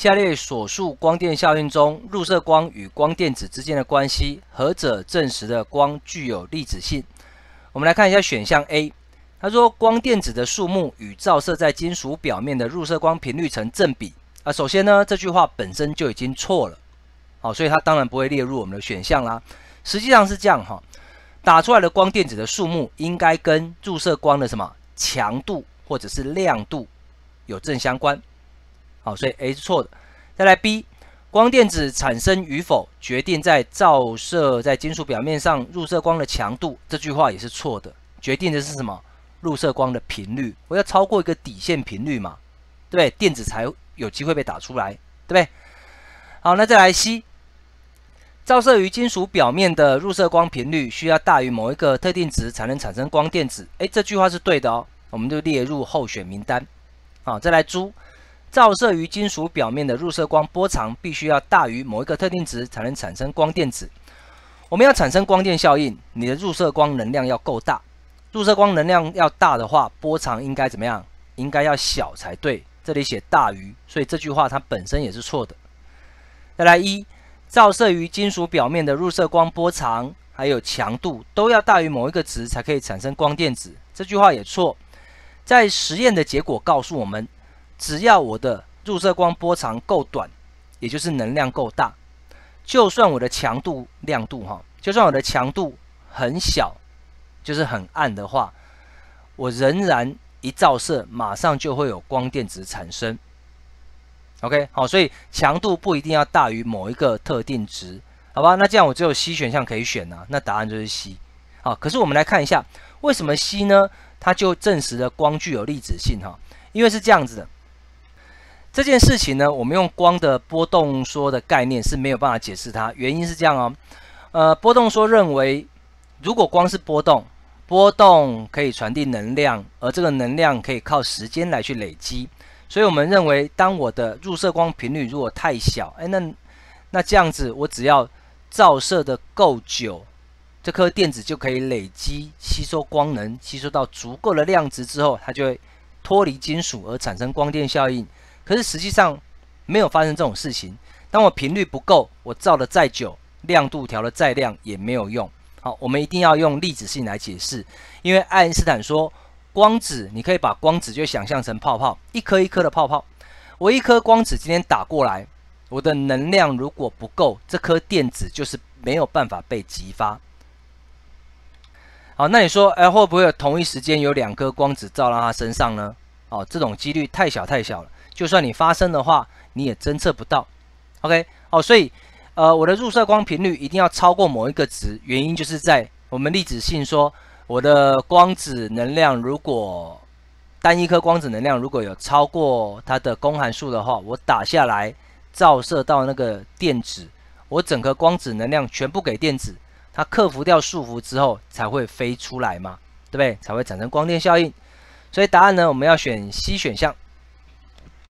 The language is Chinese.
下列所述光电效应中，入射光与光电子之间的关系，何者证实的光具有粒子性？我们来看一下选项 A，他说光电子的数目与照射在金属表面的入射光频率成正比。啊，首先呢，这句话本身就已经错了，好，所以它当然不会列入我们的选项啦。实际上是这样哈，打出来的光电子的数目应该跟入射光的什么强度或者是亮度有正相关，好，所以 A 是错的。再来 B，光电子产生与否决定在照射在金属表面上入射光的强度，这句话也是错的，决定的是什么？入射光的频率，我要超过一个底线频率嘛，对不对？电子才。有机会被打出来，对不对？好，那再来 C，照射于金属表面的入射光频率需要大于某一个特定值才能产生光电子。诶，这句话是对的哦，我们就列入候选名单。好，再来猪照射于金属表面的入射光波长必须要大于某一个特定值才能产生光电子。我们要产生光电效应，你的入射光能量要够大。入射光能量要大的话，波长应该怎么样？应该要小才对。这里写大于，所以这句话它本身也是错的。再来一，照射于金属表面的入射光波长还有强度都要大于某一个值才可以产生光电子，这句话也错。在实验的结果告诉我们，只要我的入射光波长够短，也就是能量够大，就算我的强度亮度哈，就算我的强度很小，就是很暗的话，我仍然。一照射，马上就会有光电子产生。OK，好，所以强度不一定要大于某一个特定值，好吧？那这样我只有 C 选项可以选呢，那答案就是 C。好，可是我们来看一下，为什么 C 呢？它就证实了光具有粒子性哈，因为是这样子的。这件事情呢，我们用光的波动说的概念是没有办法解释它，原因是这样哦。呃，波动说认为，如果光是波动。波动可以传递能量，而这个能量可以靠时间来去累积，所以我们认为，当我的入射光频率如果太小，哎，那那这样子，我只要照射的够久，这颗电子就可以累积吸收光能，吸收到足够的量值之后，它就会脱离金属而产生光电效应。可是实际上没有发生这种事情，当我频率不够，我照的再久，亮度调的再亮也没有用。好，我们一定要用粒子性来解释，因为爱因斯坦说，光子你可以把光子就想象成泡泡，一颗一颗的泡泡。我一颗光子今天打过来，我的能量如果不够，这颗电子就是没有办法被激发。好，那你说，哎，会不会同一时间有两颗光子照到它身上呢？哦，这种几率太小太小了，就算你发生的话，你也侦测不到。OK，哦，所以。呃，我的入射光频率一定要超过某一个值，原因就是在我们粒子性说，我的光子能量如果单一颗光子能量如果有超过它的公函数的话，我打下来照射到那个电子，我整颗光子能量全部给电子，它克服掉束缚之后才会飞出来嘛，对不对？才会产生光电效应。所以答案呢，我们要选 C 选项。